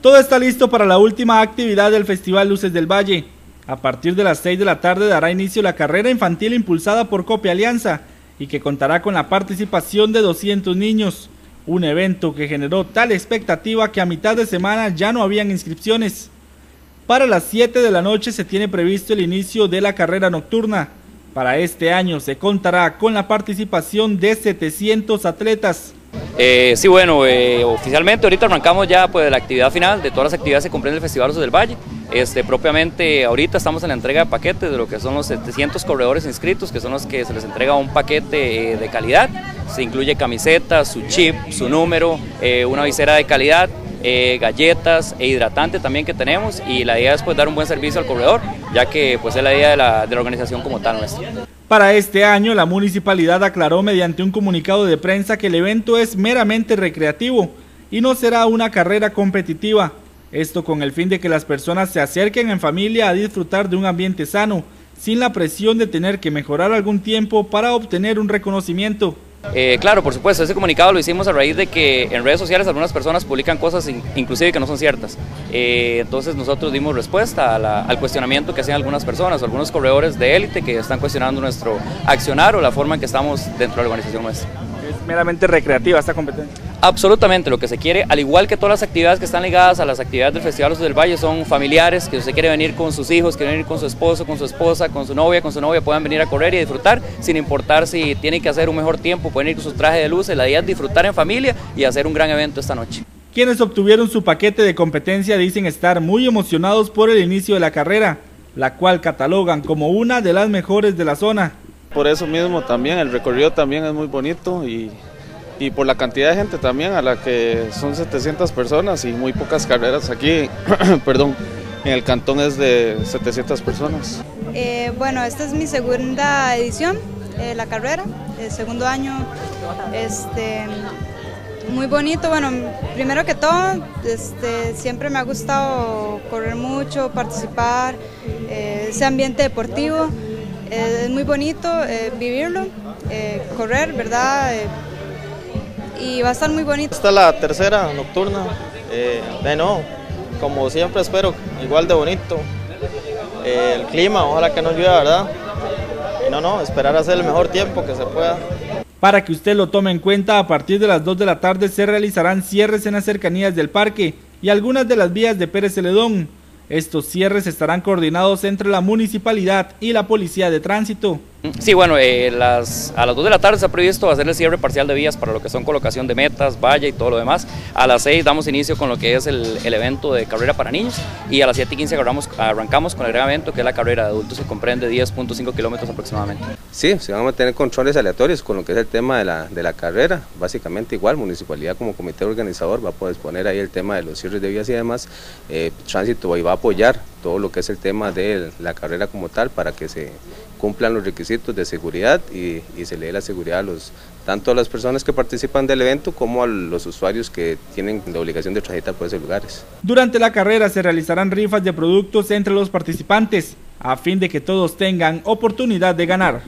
Todo está listo para la última actividad del Festival Luces del Valle. A partir de las 6 de la tarde dará inicio la carrera infantil impulsada por Copia Alianza y que contará con la participación de 200 niños. Un evento que generó tal expectativa que a mitad de semana ya no habían inscripciones. Para las 7 de la noche se tiene previsto el inicio de la carrera nocturna. Para este año se contará con la participación de 700 atletas. Eh, sí, bueno, eh, oficialmente ahorita arrancamos ya pues, la actividad final de todas las actividades que comprende el Festival Osos del Valle. Este, propiamente ahorita estamos en la entrega de paquetes de lo que son los 700 corredores inscritos, que son los que se les entrega un paquete eh, de calidad. Se incluye camiseta, su chip, su número, una visera de calidad, galletas e hidratante también que tenemos y la idea es pues, dar un buen servicio al corredor, ya que pues, es la idea de la, de la organización como tal nuestra. Para este año, la municipalidad aclaró mediante un comunicado de prensa que el evento es meramente recreativo y no será una carrera competitiva. Esto con el fin de que las personas se acerquen en familia a disfrutar de un ambiente sano, sin la presión de tener que mejorar algún tiempo para obtener un reconocimiento. Eh, claro, por supuesto, ese comunicado lo hicimos a raíz de que en redes sociales algunas personas publican cosas inclusive que no son ciertas. Eh, entonces nosotros dimos respuesta al cuestionamiento que hacían algunas personas, algunos corredores de élite que están cuestionando nuestro accionar o la forma en que estamos dentro de la organización nuestra. Es meramente recreativa esta competencia. Absolutamente, lo que se quiere, al igual que todas las actividades que están ligadas a las actividades del Festival del Valle, son familiares, que usted quiere venir con sus hijos, quiere venir con su esposo, con su esposa, con su novia, con su novia, puedan venir a correr y disfrutar, sin importar si tienen que hacer un mejor tiempo, pueden ir con su traje de luces, la idea es disfrutar en familia y hacer un gran evento esta noche. Quienes obtuvieron su paquete de competencia dicen estar muy emocionados por el inicio de la carrera, la cual catalogan como una de las mejores de la zona. Por eso mismo también, el recorrido también es muy bonito y y por la cantidad de gente también, a la que son 700 personas y muy pocas carreras aquí, perdón, en el cantón es de 700 personas. Eh, bueno, esta es mi segunda edición, eh, la carrera, el segundo año, este, muy bonito, bueno, primero que todo, este, siempre me ha gustado correr mucho, participar, eh, ese ambiente deportivo, es muy bonito vivirlo, correr, ¿verdad? Y va a estar muy bonito. Esta es la tercera nocturna, eh, no, como siempre espero, igual de bonito. Eh, el clima, ojalá que no llueva, ¿verdad? Y no, no, esperar a hacer el mejor tiempo que se pueda. Para que usted lo tome en cuenta, a partir de las 2 de la tarde se realizarán cierres en las cercanías del parque y algunas de las vías de Pérez Celedón. Estos cierres estarán coordinados entre la municipalidad y la policía de tránsito. Sí, bueno, eh, a las 2 de la tarde se ha previsto hacer el cierre parcial de vías para lo que son colocación de metas, valla y todo lo demás. A las 6 damos inicio con lo que es el, evento de carrera para niños y a las 7 y 15 arrancamos, con el gran evento que es la carrera de adultos que comprende 10.5 kilómetros aproximadamente. Sí, se van a tener controles aleatorios con lo que es el tema de la, de la carrera. Básicamente igual, municipalidad como comité organizador va a poder exponer ahí el tema de los cierres de vías y demás. Eh, tránsito y va a apoyar todo lo que es el tema de la carrera como tal para que se cumplan los requisitos de seguridad y, se le dé la seguridad a los, tanto a las personas que participan del evento como a los usuarios que tienen la obligación de transitar por esos lugares. Durante la carrera se realizarán rifas de productos entre los participantes a fin de que todos tengan oportunidad de ganar.